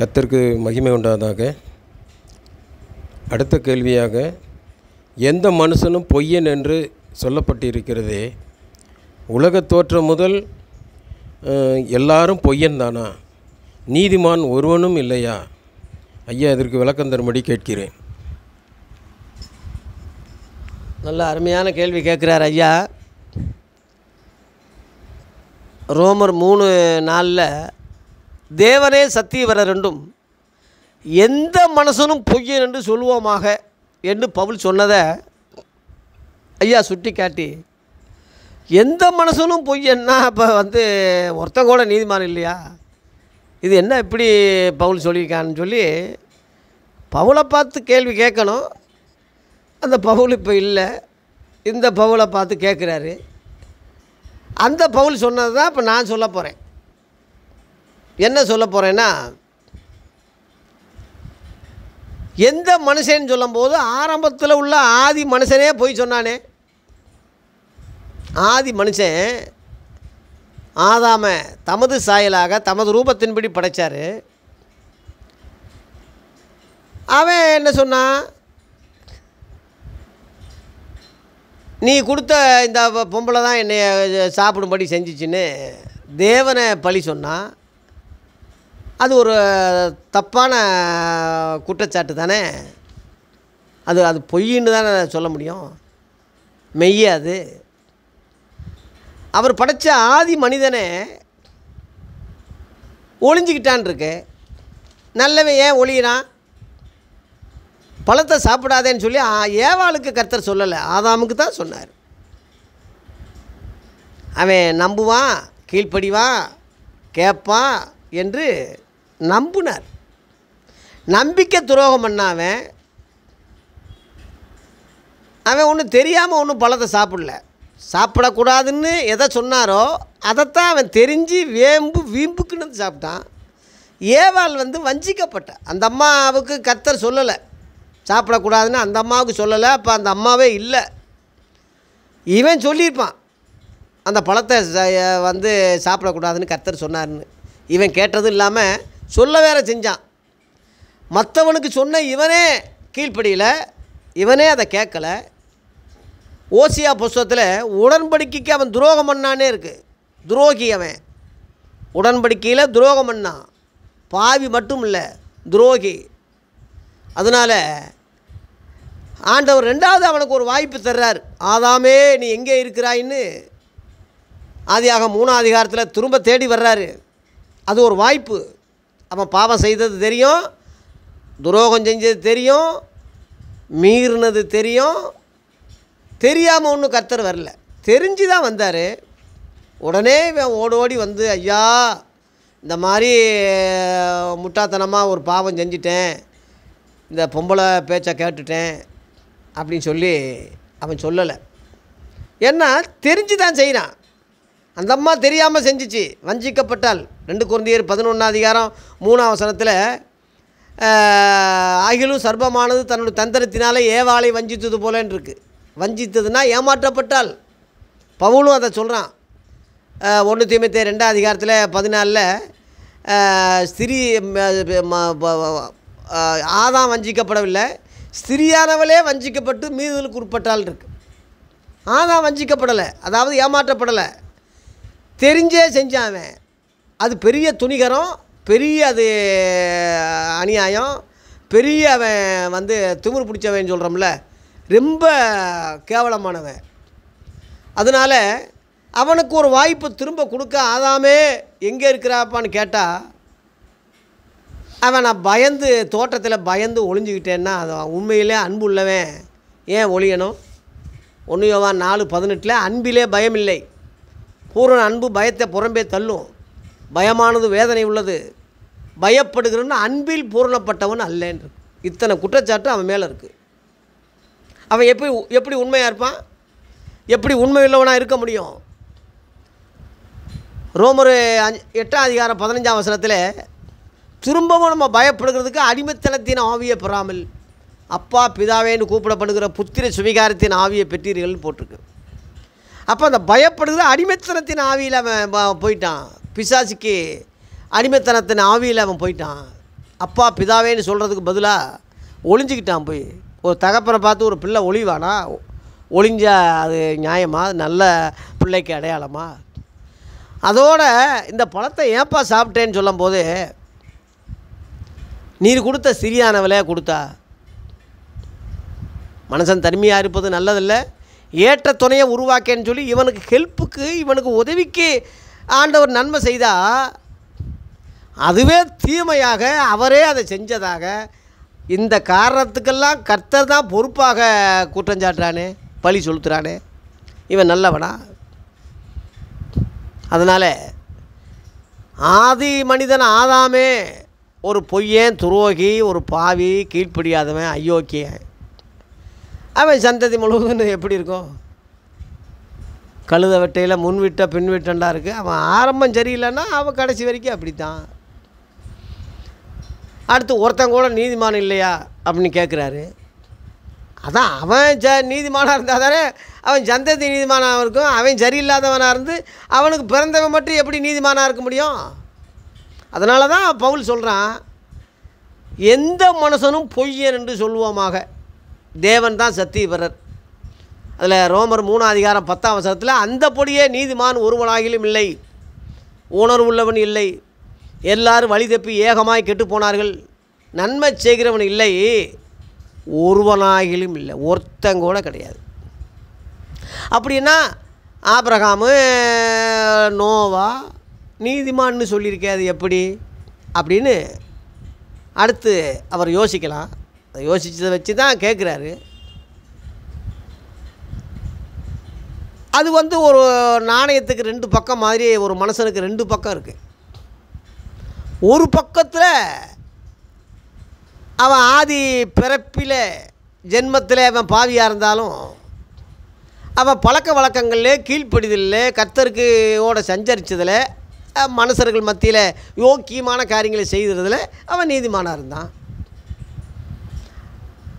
கத்திற்கு மகிமை உண்டாதாக. அடுத்த கேள்வியாக எந்த மனுஷனும் பொய்யன் என்று சொல்லப்பட்டிருக்கிறதே உலக தோற்றம் முதல் எல்லாரும் பொய்யன் தானா? நீதிமான் ஒருவனும் இல்லையா? ஐயா இதற்கு விளக்கம் தரும்படி கேட்கிறேன். நல்ல அருமையான கேள்வி கேட்குறார் ஐயா. ரோமர் மூணு நாளில் தேவனே சத்தியவரர் என்றும் எந்த மனசனும் பொய்யன் என்று சொல்லுவோமாக என்று பவுல் சொன்னதை ஐயா சுட்டி காட்டி எந்த மனுஷனும் பொய்யன்னா இப்போ வந்து ஒருத்தன் கூட நீதிமான் இல்லையா? இது என்ன இப்படி பவுல் சொல்லியிருக்கான்னு சொல்லி பவுலை பார்த்து கேள்வி கேட்கணும். அந்த பவுல் இப்போ இல்லை. இந்த பவுலை பார்த்து கேட்குறாரு. அந்த பவுல் சொன்னது தான் இப்போ நான் சொல்ல போகிறேன் என்ன சொல்ல போகிறேன்னா எந்த மனுஷன் சொல்லும்போது ஆரம்பத்தில் உள்ள ஆதி மனுஷனே போய் சொன்னானே. ஆதி மனுஷன் ஆதாம தமது சாயலாக தமது ரூபத்தின்படி படைச்சார். அவன் என்ன சொன்னான் நீ கொடுத்த இந்த பொம்பளை தான் என்னை சாப்பிடும்படி செஞ்சிச்சின்னு தேவனை பழி சொன்னான் அது ஒரு தப்பான குற்றச்சாட்டு தானே? அது அது பொய்ன்னு தானே சொல்ல முடியும். மெய்யாது. அது அவர் படைச்ச ஆதி மனிதனே ஒளிஞ்சிக்கிட்டான் இருக்கு. நல்லவன் ஏன் ஒளியிறான்? பழத்தை சாப்பிடாதேன்னு சொல்லி ஆ, ஏவாளுக்கு கர்த்தர் சொல்லலை. ஆதாமுக்கு தான் சொன்னார். அவன் நம்புவான் கீழ்ப்படிவான் கேட்பான் என்று நம்பினார். நம்பிக்கை துரோகம் பண்ணாவன் அவன் அவன் ஒன்றும் தெரியாமல் ஒன்றும் பழத்தை சாப்பிடல. சாப்பிடக்கூடாதுன்னு எதை சொன்னாரோ அதைத்தான் அவன் தெரிஞ்சு வேம்பு வீம்புக்குன்னு சாப்பிட்டான். ஏவாள் வந்து வஞ்சிக்கப்பட்ட. அந்த அம்மாவுக்கு கத்தர் சொல்லலை. சாப்பிடக்கூடாதுன்னு அந்த அம்மாவுக்கு சொல்லலை. அப்போ அந்த அம்மாவே இல்லை. இவன் சொல்லியிருப்பான். அந்த பழத்தை வந்து சாப்பிடக்கூடாதுன்னு கத்தர் சொன்னார்னு இவன் கேட்டதும் இல்லாமல் சொல்ல வேற செஞ்சான். மற்றவனுக்கு சொன்ன இவனே கீழ்ப்படியில் இவனே அதை கேட்கல. ஓசியா புஸ்தகத்தில் உடன்படிக்கைக்கு அவன் துரோகம் பண்ணானே இருக்குது துரோகி அவன். உடன்படிக்கையில் துரோகம் பண்ணான். பாவி மட்டும் இல்லை துரோகி. அதனால் ஆண்டவர் ரெண்டாவது அவனுக்கு ஒரு வாய்ப்பு தர்றார். ஆதாமே நீ எங்கே இருக்கிறாயின்னு. ஆதியாக மூணாம் அதிகாரத்தில் திரும்ப தேடி வர்றாரு. அது ஒரு வாய்ப்பு. அவன் பாவம் செய்தது தெரியும் துரோகம் செஞ்சது தெரியும் மீறினது தெரியும். தெரியாமல் ஒன்றும் கர்த்தர் வரல. தெரிஞ்சு தான் வந்தார். உடனே இவன் ஓடி ஓடி வந்து ஐயா இந்த மாதிரி முட்டாத்தனமாக ஒரு பாவம் செஞ்சிட்டேன். இந்த பொம்பளை பேச்சை கேட்டுட்டேன். அப்படின்னு சொல்லி அவன் சொல்லலை. ஏன்னா தெரிஞ்சு தான் செய்கிறான் அந்த அம்மா தெரியாமல் செஞ்சிச்சு. வஞ்சிக்கப்பட்டால். ரெண்டு குழந்தையர் பதினொன்றாம் அதிகாரம் மூணாம் வசனத்தில் ஆகிலும் சர்பமானது தன்னுடைய தந்திரத்தினாலே ஏவாளை வஞ்சித்தது போலன்னு வஞ்சித்ததுன்னா ஏமாற்றப்பட்டால். பவுலும் அதை சொல்கிறான் ஒன்று தீமைத்தே ரெண்டாம் அதிகாரத்தில் பதினாலில் ஸ்திரீ ஆதாம் வஞ்சிக்கப்படவில்லை. ஸ்திரியானவளே வஞ்சிக்கப்பட்டு மீறுதலுக்கு உட்பட்டால் இருக்கு. ஆதாம் வஞ்சிக்கப்படலை. அதாவது ஏமாற்றப்படலை. தெரிஞ்சே செஞ்சான் அவன். அது பெரிய துணிகரம் பெரிய அது அநியாயம் பெரிய அவன் வந்து திமிரு பிடிச்சவன் சொல்கிறோம்ல ரொம்ப கேவலமானவன். அதனால் அவனுக்கு ஒரு வாய்ப்பு திரும்ப கொடுக்க ஆதாமே எங்கே இருக்கிறாப்பான்னு கேட்டால் அவன் நான் பயந்து தோட்டத்தில் பயந்து ஒளிஞ்சுக்கிட்டேன்னா அது அவன் உண்மையிலே அன்பு உள்ளவன். ஏன் ஒளியணும்? ஒன்று யோவான் நாலு பதினெட்டில் அன்பிலே பயமில்லை. பூரண அன்பு பயத்தை புறம்பே தள்ளும். பயமானது வேதனை உள்ளது. பயப்படுகிறன்னு அன்பில் பூரணப்பட்டவன் அல்லேன்னு இத்தனை குற்றச்சாட்டு அவன் மேலே இருக்குது அவன் எப்படி எப்படி உண்மையாக இருப்பான்? எப்படி உண்மை உள்ளவனாக இருக்க முடியும்? ரோமரு அஞ்சு எட்டாம் அதிகாரம் பதினஞ்சாம் வசனத்தில் திரும்பவும் நம்ம பயப்படுகிறதுக்கு அடிமைத்தனத்தின் ஆவியை பெறாமல் அப்பா பிதாவேன்னு கூப்பிடப்படுகிற புத்திர சுவிகாரத்தின் ஆவியை பெற்றீர்கள்னு போட்டிருக்கு. அப்போ அந்த பயப்படுகிற அடிமைத்தனத்தின் ஆவியில் அவன் போயிட்டான். பிசாசிக்கு அடிமைத்தனத்தின் ஆவியில் அவன் போயிட்டான். அப்பா பிதாவேன்னு சொல்கிறதுக்கு பதிலாக ஒளிஞ்சிக்கிட்டான் போய். ஒரு தகப்பனை பார்த்து ஒரு பிள்ளை ஒளிவானா? ஒளிஞ்சா அது நியாயமா? அது நல்ல பிள்ளைக்கு அடையாளமா? அதோட இந்த பழத்தை ஏப்பா சாப்பிட்டேன்னு சொல்லும்போது நீர் கொடுத்த சிறியானவளே கொடுத்தா. மனுஷன் தனிமையாக இருப்பது நல்லதில்லை. ஏற்ற துணையை உருவாக்கேன்னு சொல்லி இவனுக்கு ஹெல்ப்புக்கு இவனுக்கு உதவிக்கு ஆண்டவர் நன்மை செய்தால் அதுவே தீமையாக அவரே அதை செஞ்சதாக இந்த காரணத்துக்கெல்லாம் கர்த்தர் தான் பொறுப்பாக குற்றஞ்சாட்டுறானே பழி சொலுத்துறானே. இவன் நல்லவனா? அதனால் ஆதி மனிதன் ஆதாமே ஒரு பொய்யன் துரோகி ஒரு பாவி கீழ்ப்படியாதவன் அயோக்கியன். அவன் சந்ததி முழுவதும் எப்படி இருக்கும்? கழுத வெட்டையில் முன் விட்ட இருக்குது அவன் ஆரம்பம் சரியில்லைன்னா அவன் கடைசி வரைக்கும் அப்படி தான் அடுத்து ஒருத்தன் கூட நீதிமான் இல்லையா? அப்படின்னு கேட்குறாரு அதான் அவன் ஜ நீதிமானாக இருந்தால் தானே அவன் சந்ததி நீதிமானாக இருக்கும். அவன் சரியில்லாதவனாக இருந்து அவனுக்கு பிறந்தவன் மட்டும் எப்படி நீதிமானாக இருக்க முடியும்? அதனால தான் பவுல் சொல்கிறான் எந்த மனுஷனும் பொய்யன் என்று சொல்லுவோமாக தேவன் தான் சத்தியபரர் அதில் ரோமர் மூணாம் அதிகாரம் பத்தாம் வசனத்தில் அந்த பொடியே நீதிமான் ஒருவனாகிலும் இல்லை. உணர்வுள்ளவன் இல்லை. எல்லாரும் வழி தப்பி ஏகமாய் கெட்டு போனார்கள் நன்மை செய்கிறவன் இல்லை. ஒருவனாகிலும் இல்லை. ஒருத்தங்கூட கிடையாது. அப்படின்னா ஆப்ரகாமு நோவா நீதிமான்னு சொல்லியிருக்காது எப்படி? அப்படின்னு அடுத்து அவர் யோசிக்கலாம். யோசித்ததை வச்சு தான் கேட்குறாரு அது வந்து ஒரு நாணயத்துக்கு ரெண்டு பக்கம் மாதிரி ஒரு மனுஷனுக்கு ரெண்டு பக்கம் இருக்குது ஒரு பக்கத்தில் அவன் ஆதி பிறப்பில் ஜென்மத்தில் அவன் பாவியாக இருந்தாலும் அவன் பழக்க வழக்கங்களில் கீழ்ப்படிதலில் கத்தருக்கு ஓட சஞ்சரித்ததில் மனுஷர்கள் மத்தியில் யோக்கியமான காரியங்களை செய்கிறதுல அவன் நீதிமானாக இருந்தான்.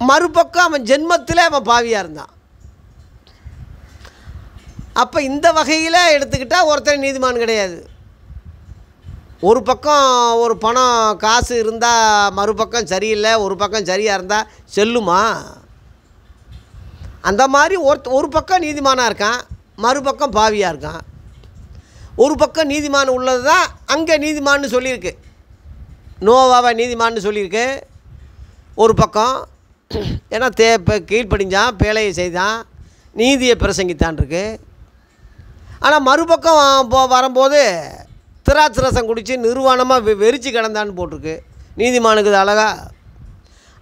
மறுபக்கம் அவன் ஜென்மத்தில் அவன் பாவியாக இருந்தான். அப்போ இந்த வகையில் எடுத்துக்கிட்டால் ஒருத்தர் நீதிமான் கிடையாது. ஒரு பக்கம் ஒரு பணம் காசு இருந்தால் மறுபக்கம் சரியில்லை ஒரு பக்கம் சரியாக இருந்தால் செல்லுமா? அந்த மாதிரி ஒரு ஒரு பக்கம் நீதிமானாக இருக்கான் மறுபக்கம் பாவியாக இருக்கான். ஒரு பக்கம் நீதிமான் உள்ளது தான் அங்கே நீதிமான்னு சொல்லியிருக்கு. நோவாவை நீதிமான்னு சொல்லியிருக்கு. ஒரு பக்கம் ஏன்னா தே இப்போ கீழ்ப்படிஞ்சான் பேழையை செய்தான் நீதியை பிரசங்கித்தான் இருக்கு ஆனால் மறுபக்கம் போ வரும்போது திராட்சரசம் குடித்து நிர்வாணமாக வெ வெறிச்சு கிடந்தான்னு போட்டிருக்கு. நீதிமானுக்கு இது அழகா.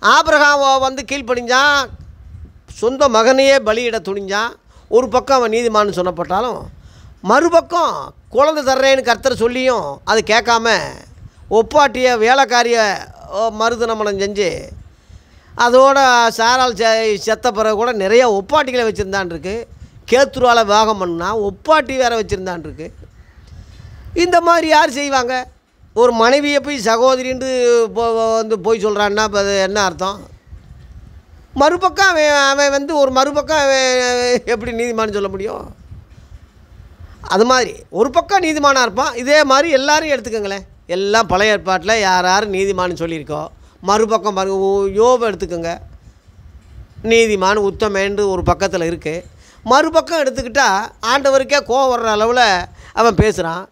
ஆபிரகாம் வந்து கீழ்ப்படிஞ்சான் சொந்த மகனையே பலியிட துணிஞ்சான். ஒரு பக்கம் அவன் நீதிமான்னு சொன்னப்பட்டாலும் மறுபக்கம் குழந்தை தர்றேன்னு கர்த்தர் சொல்லியும் அது கேட்காம ஒப்பாட்டிய வேலைக்காரிய மருதனமனம் செஞ்சு அதோட சாரால் செ செத்த பிறகு கூட நிறைய ஒப்பாட்டிகளை வச்சுருந்தான் இருக்கு. கேத்துருவால் வேகம் பண்ணா ஒப்பாட்டி வேற வச்சுருந்தான் இருக்கு. இந்த மாதிரி யார் செய்வாங்க? ஒரு மனைவியை போய் சகோதரின்ட்டு போ வந்து போய் சொல்கிறான்னா இப்போ அது என்ன அர்த்தம்? மறுபக்கம் அவன் அவன் வந்து ஒரு மறுபக்கம் அவன் எப்படி நீதிமான்னு சொல்ல முடியும்? அது மாதிரி ஒரு பக்கம் நீதிமானாக இருப்பான். இதே மாதிரி எல்லோரும் எடுத்துக்கோங்களேன். எல்லாம் பழைய ஏற்பாட்டில் யார் யார் நீதிமான்னு சொல்லியிருக்கோம். மறுபக்கம் பாருங்க ஓ- யோபை எடுத்துக்கோங்க. நீதிமான் உத்தமேன்று ஒரு பக்கத்தில் இருக்குது மறுபக்கம் எடுத்துக்கிட்டால் ஆண்டவருக்கே கோவம் வர்ற அளவில் அவன் பேசுகிறான்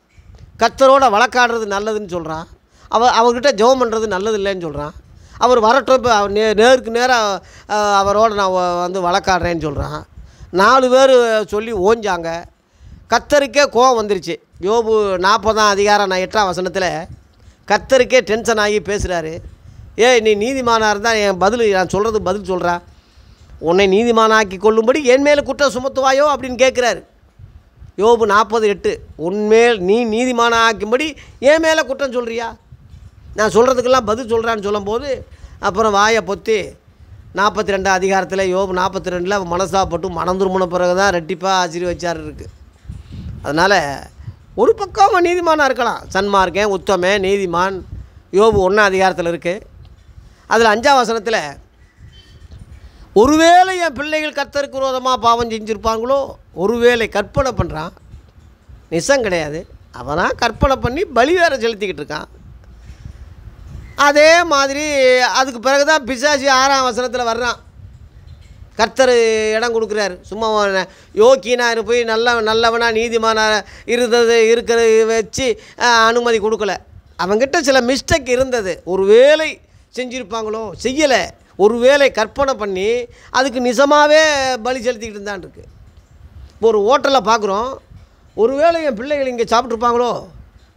கத்தரோட வழக்காடுறது நல்லதுன்னு சொல்கிறான் அவ அவர்கிட்ட ஜெபம் பண்ணுறது நல்லது இல்லைன்னு சொல்கிறான் அவர் வரட்டும் இப்போ அவர் நே நேருக்கு நேராக அவரோட நான் வந்து வழக்காடுறேன்னு சொல்கிறான் நாலு பேர் சொல்லி ஓஞ்சாங்க. கத்தருக்கே கோவம் வந்துருச்சு. யோபு நாற்பதாம் அதிகாரம் நான் எட்டாம் வசனத்தில் கத்தருக்கே டென்ஷன் ஆகி பேசுகிறாரு ஏய் நீ நீதிமானாக இருந்தால் என் பதில் நான் சொல்கிறது பதில் சொல்கிறா உன்னை நீதிமானாக்கி கொள்ளும்படி என் மேலே குற்றம் சுமத்துவாயோ அப்படின்னு கேட்குறாரு யோபு நாற்பது எட்டு. உன்மேல் நீ நீதிமான ஆக்கும்படி என் மேலே குற்றம் சொல்கிறியா நான் சொல்கிறதுக்கெல்லாம் பதில் சொல்கிறான்னு சொல்லும்போது அப்புறம் வாயை பொத்தி நாற்பத்தி ரெண்டாம் அதிகாரத்தில் யோபு நாற்பத்தி ரெண்டில் மனசாப்பட்டு மனம் திரும்பின பிறகு தான் ரெட்டிப்பாக ஆசீர்வச்சார் இருக்குது அதனால் ஒரு பக்கம் அவன் நீதிமானாக இருக்கலாம். சன்மார்க்கன் உத்தமன் நீதிமான். யோபு ஒன்றாம் அதிகாரத்தில் இருக்குது அதில் அஞ்சாம் வசனத்தில் ஒருவேளை என் பிள்ளைகள் கர்த்தருக்கு விரோதமாக பாவம் செஞ்சுருப்பாங்களோ? ஒருவேளை கற்பனை பண்ணுறான் நிசம் கிடையாது. அவனாக கற்பனை பண்ணி பலி வேற செலுத்திக்கிட்டு இருக்கான். அதே மாதிரி அதுக்கு பிறகு தான் பிசாசி ஆறாம் வசனத்தில் வர்றான். கர்த்தர் இடம் கொடுக்குறாரு. சும்மா அவன- போய் நல்ல நல்லவனாக நீதிமானாக இருந்தது இருக்கிறது வச்சு அனுமதி கொடுக்கல. அவங்கிட்ட சில மிஸ்டேக் இருந்தது. ஒரு வேலை செஞ்சுருப்பாங்களோ? செய்யலை. ஒரு வேலை கற்பனை பண்ணி அதுக்கு நிஜமாகவே பலி செலுத்திக்கிட்டு இருந்தான் இருக்கு. இப்போ ஒரு ஹோட்டலில் பார்க்குறோம் ஒரு வேளை என் பிள்ளைகள் இங்கே சாப்பிட்ருப்பாங்களோ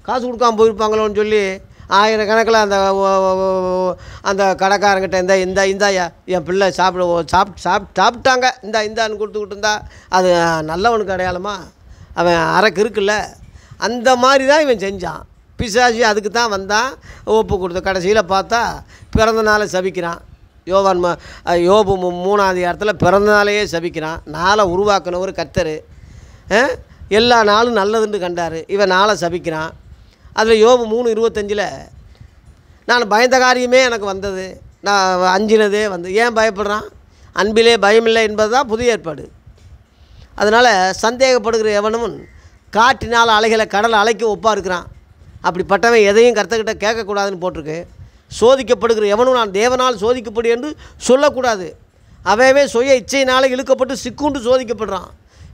காசு கொடுக்காம போயிருப்பாங்களோன்னு சொல்லி ஆயிரக்கணக்கில் அந்த அந்த கடைக்காரங்கிட்ட இந்த இந்த இந்தாயா? என் பிள்ளை சாப்பிட ஓ- சாப்பிட் சாப்பிட்டாங்க. இந்தா இந்தான்னு கொடுத்துக்கிட்டு இருந்தா. அது நல்லவனுக்கு அடையாளமா? அவன் அறக்கு இருக்குல்ல. அந்த மாதிரி தான் இவன் செஞ்சான். பிசாசி அதுக்கு தான் வந்தான். ஒப்பு கொடுத்து கடைசியில் பார்த்தா பிறந்த நாளை சபிக்கிறான். யோவான் ம யோபு மூணாவது இடத்துல பிறந்த நாளையே சபிக்கிறான். நாளை உருவாக்கினவர் கத்தர் எல்லா நாளும் நல்லதுன்னு கண்டார். இவன் நாளை சபிக்கிறான். அதில் யோபு மூணு இருபத்தஞ்சில் நான் பயந்த காரியமே எனக்கு வந்தது. நான் அஞ்சினதே வந்து ஏன் பயப்படுறான்? அன்பிலே பயமில்லை என்பது தான் புதிய ஏற்பாடு. அதனால் சந்தேகப்படுகிற எவனும் காற்றினால் அலைகளை கடல் அலைக்கு ஒப்பாக இருக்கிறான். அப்படிப்பட்டவன் எதையும் கர்த்தர்கிட்ட கேட்கக்கூடாதுன்னு போட்டிருக்கு. சோதிக்கப்படுகிற எவனும் நான் தேவனால் சோதிக்கப்படு என்று சொல்லக்கூடாது. அவையவே சுய இச்சையினால் இழுக்கப்பட்டு சிக்குண்டு சோதிக்கப்படுறான்.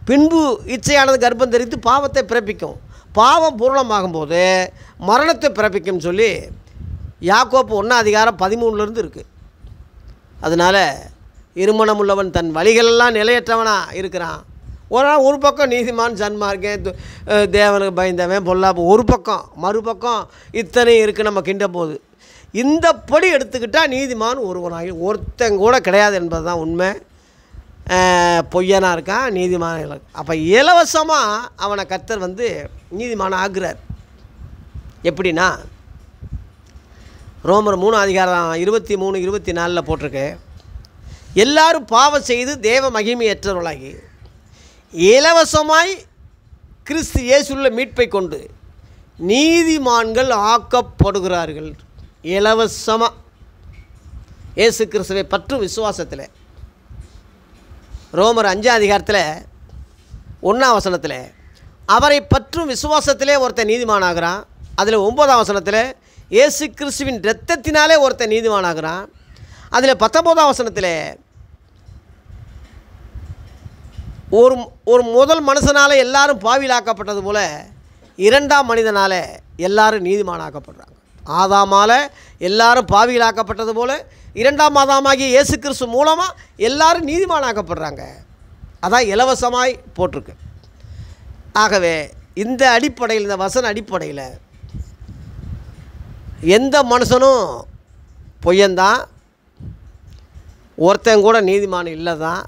பின்பு இச்சையானது கர்ப்பம் தெரிவித்து பாவத்தை பிறப்பிக்கும். பாவம் பூரணமாகும்போது மரணத்தை பிறப்பிக்கும் சொல்லி யாக்கோப்பு ஒன்றா அதிகாரம் பதிமூணுலேருந்து இருக்குது அதனால் இருமணம் உள்ளவன் தன் வழிகளெல்லாம் நிலையற்றவனாக இருக்கிறான். ஒரு நாள் ஒரு பக்கம் நீதிமான் சன்மார்க்கேன் இருக்கேன் தேவனுக்கு பயந்தவன் பொல்லாப்பு ஒரு பக்கம் மறுபக்கம் இத்தனையும் இருக்குது நம்ம கிண்ட போது. இந்த படி எடுத்துக்கிட்டால் நீதிமான் ஒருவனாகி ஒருத்தன் கூட கிடையாது என்பது தான் உண்மை. பொய்யனாக பொய்யனா இருக்கான் நீதிமான அப்போ இலவசமாக அவனை கத்தர் வந்து நீதிமான ஆகிறார் எப்படின்னா ரோமர் மூணு அதிகாரம் இருபத்தி மூணு இருபத்தி நாலில் போட்டிருக்கு. எல்லாரும் பாவம் செய்து தேவ மகிமையற்றவர்களாகி இலவசமாய் கிறிஸ்து இயேசுள்ள மீட்பை கொண்டு நீதிமான்கள் ஆக்கப்படுகிறார்கள். இலவசமாக இயேசு கிறிஸ்துவை பற்று விசுவாசத்தில். ரோமர் அஞ்சாம் அதிகாரத்தில் ஒன்றாம் வசனத்தில் அவரை பற்றும் விசுவாசத்திலே ஒருத்தன் நீதிமானாகிறான். அதில் ஒன்பதாம் வசனத்தில் இயேசு கிறிஸ்துவின் இரத்தத்தினாலே ஒருத்தன் நீதிமானாகிறான். அதில் பத்தொம்போதாம் வசனத்தில் ஒரு ஒரு முதல் மனுஷனால் எல்லாரும் பாவிலாக்கப்பட்டது போல இரண்டாம் மனிதனால் எல்லாரும் நீதிமானாக்கப்படுறாங்க. ஆதாமால் எல்லாரும் பாவிகளாக்கப்பட்டது போல் இரண்டாம் ஆதாமாகிய இயேசு கிறிஸ்து மூலமாக எல்லாரும் நீதிமானாக்கப்படுறாங்க. அதான் இலவசமாய் போட்டிருக்கு. ஆகவே இந்த அடிப்படையில் இந்த வசன அடிப்படையில் எந்த மனுஷனும் பொய்யந்தான். ஒருத்தன் கூட நீதிமான் இல்லை தான்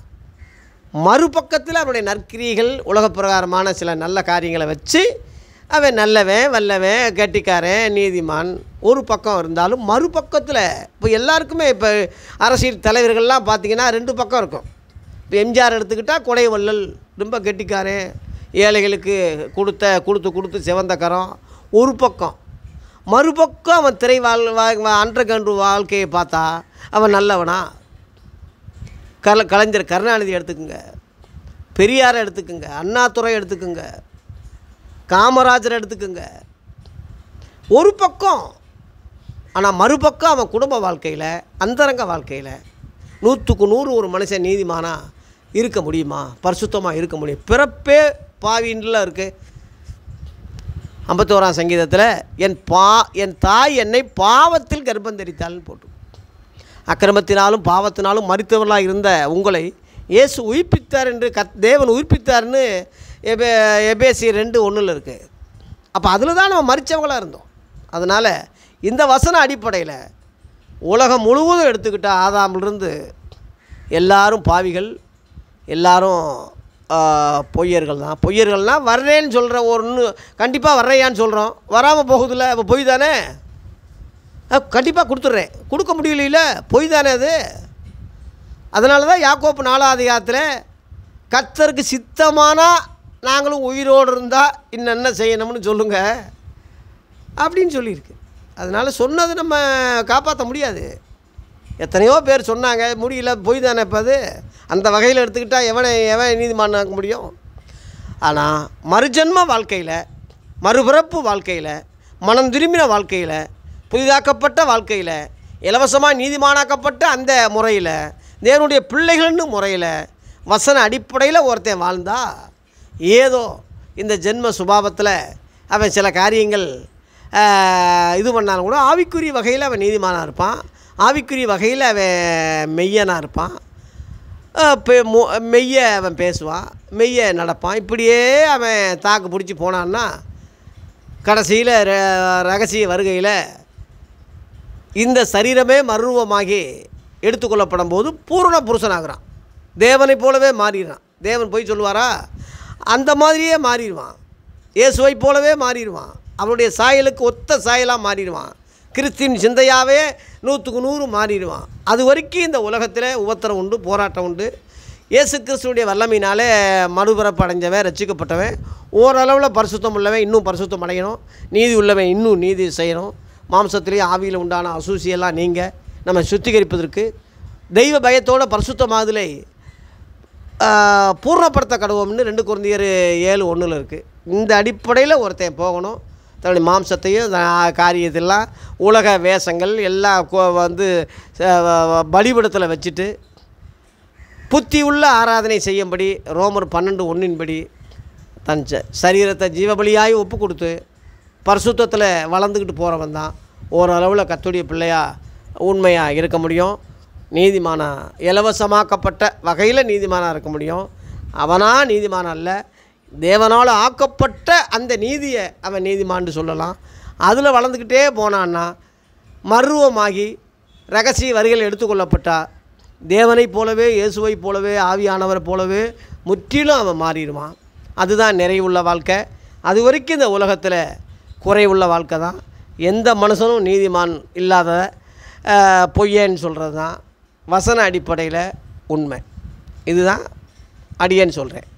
மறுபக்கத்தில் அவனுடைய நற்கிரிகள் உலகப்பிரகாரமான சில நல்ல காரியங்களை வச்சு அவன் நல்லவன் வல்லவன் கெட்டிக்காரன் நீதிமான் ஒரு பக்கம் இருந்தாலும் மறுபக்கத்தில் இப்போ எல்லாருக்குமே இப்போ அரசியல் தலைவர்கள்லாம் பார்த்திங்கன்னா ரெண்டு பக்கம் இருக்கும். இப்போ எம்ஜிஆர் எடுத்துக்கிட்டால் கொடை வள்ளல் ரொம்ப கெட்டிக்காரன் ஏழைகளுக்கு கொடுத்த கொடுத்து கொடுத்து சிவந்த கரம் ஒரு பக்கம். மறுபக்கம் அவன் திரை வாழ் அண்டர் கண்டு வாழ்க்கையை பார்த்தா அவன் நல்லவனா? கல கலைஞர் கருணாநிதி எடுத்துக்கோங்க. பெரியாரை எடுத்துக்குங்க. அண்ணாதுரை எடுத்துக்கோங்க. காமராஜர் எடுத்துக்கோங்க. ஒரு பக்கம் ஆனால் மறுபக்கம் அவன் குடும்ப வாழ்க்கையில் அந்தரங்க வாழ்க்கையில் நூற்றுக்கு நூறு ஒரு மனுஷன் நீதிமானா இருக்க முடியுமா? பரிசுத்தமாக இருக்க முடியும். பிறப்பே பாவின்லாம் இருக்குது ஐம்பத்தோராம் சங்கீதத்தில் என் பா என் தாய் என்னை பாவத்தில் கர்ப்பம் தரித்தாள்னு போட்டு அக்கிரமத்தினாலும் பாவத்தினாலும் மறித்தவர்களாக இருந்த உங்களை இயேசு உயிர்ப்பித்தார் என்று கத் தேவன் உயிர்ப்பித்தார்னு எபே எபேசி ரெண்டு ஒன்றில் இருக்குது அப்போ அதில் தான் நம்ம மறித்தவங்களாக இருந்தோம். அதனால் இந்த வசன அடிப்படையில் உலகம் முழுவதும் எடுத்துக்கிட்ட ஆதாமிலிருந்து எல்லாரும் பாவிகள் எல்லாரும் பொய்யர்கள் தான். பொய்யர்கள்னால் வர்றேன்னு சொல்கிற ஒன்று கண்டிப்பாக வர்றையான்னு சொல்கிறோம் வராமல் போகுதில்ல அப்போ பொய் தானே? கண்டிப்பாக கொடுத்துட்றேன். கொடுக்க முடியலையில பொய் தானே அது. அதனால தான் யாக்கோப்பு நாலாவது அதிகாரத்தில் கர்த்தருக்கு சித்தமானா நாங்களும் உயிரோடு இருந்தால் இன்னென்ன செய்யணும்னு சொல்லுங்கள் அப்படின்னு சொல்லியிருக்கு. அதனால் சொன்னது நம்ம காப்பாற்ற முடியாது. எத்தனையோ பேர் சொன்னாங்க முடியல பொய் தானே இப்போ அது. அந்த வகையில் எடுத்துக்கிட்டால் எவனை எவன் நீதிமானாக்க முடியும்? ஆனால் மறுஜன்ம வாழ்க்கையில் மறுபிறப்பு வாழ்க்கையில் மனம் திரும்பின வாழ்க்கையில் புதிதாக்கப்பட்ட வாழ்க்கையில் இலவசமாக நீதிமானாக்கப்பட்ட அந்த முறையில் தேவனுடைய பிள்ளைகள்னு முறையில் வசன அடிப்படையில் ஒருத்தன் வாழ்ந்தா ஏதோ இந்த ஜென்ம சுபாவத்தில் அவன் சில காரியங்கள் இது பண்ணாலும் கூட ஆவிக்குரிய வகையில் அவன் நீதிமானாக இருப்பான். ஆவிக்குரிய வகையில் அவன் மெய்யனாக இருப்பான். பெ- மெய்ய அவன் பேசுவான் மெய்ய நடப்பான். இப்படியே அவன் தாக்கு பிடிச்சி போனான்னா கடைசியில் ர- ரகசிய வருகையில் இந்த சரீரமே மறுரூபமாகி எடுத்துக்கொள்ளப்படும் போது பூரண புருஷனாகிறான். தேவனைப் போலவே மாறிடுறான். தேவன் போய் சொல்லுவாரா? அந்த மாதிரியே மாறிடுவான். இயேசுவை போலவே மாறிடுவான். அவனுடைய சாயலுக்கு ஒத்த சாயலாக மாறிடுவான். கிறிஸ்தின் சிந்தையாகவே நூற்றுக்கு நூறு மாறிடுவான். அது வரைக்கும் இந்த உலகத்தில் உபத்திரம் உண்டு போராட்டம் உண்டு. இயேசு கிறிஸ்துடைய வல்லமையினாலே மறுபிறப்பு அடைஞ்சவன் ரசிக்கப்பட்டவன் ஓரளவில் பரிசுத்தம் உள்ளவன் இன்னும் பரிசுத்தம் அடையணும். நீதி உள்ளவன் இன்னும் நீதி செய்யணும். மாம்சத்திலேயே ஆவியில் உண்டான அசூசியெல்லாம் நீங்கள் நம்ம சுத்திகரிப்பதற்கு தெய்வ பயத்தோட பரிசுத்தமாதலை பூர்ணப்படுத்த கடவும்னு ரெண்டு குழந்தையர் ஏழு ஒன்றில் இருக்குது இந்த அடிப்படையில் ஒருத்தன் போகணும். தன்னுடைய மாம்சத்தையும் காரியத்தெல்லாம் உலக வேஷங்கள் எல்லாம் வந்து பலிபடத்தில் வச்சுட்டு புத்தி உள்ள ஆராதனை செய்யும்படி ரோமர் பன்னெண்டு ஒன்றின்படி தன் சரீரத்தை ஜீவபலியாய் ஒப்பு கொடுத்து பரிசுத்தத்தில் வளர்ந்துக்கிட்டு போகிறவன் தான். ஓரளவில் கத்துடைய பிள்ளையாக உண்மையாக இருக்க முடியும். நீதிமானா இலவசமாக்கப்பட்ட வகையில் நீதிமானாக இருக்க முடியும். அவனா நீதிமானம் அல்ல. தேவனால் ஆக்கப்பட்ட அந்த நீதியை அவன் நீதிமான்னு சொல்லலாம். அதில் வளர்ந்துக்கிட்டே போனான்னா மருவமாகி ரகசிய வரிகள் எடுத்துக்கொள்ளப்பட்டா தேவனைப் போலவே இயேசுவைப் போலவே ஆவியானவரை போலவே முற்றிலும் அவன் மாறிடுவான். அதுதான் நிறைவுள்ள வாழ்க்கை. அது வரைக்கும் இந்த உலகத்தில் குறைவுள்ள வாழ்க்கை தான். எந்த மனுஷனும் நீதிமான் இல்லாத பொய்யன்னு சொல்கிறது தான் வசன அடிப்படையில் உண்மை. இதுதான் அடியேன்னு சொல்கிறேன்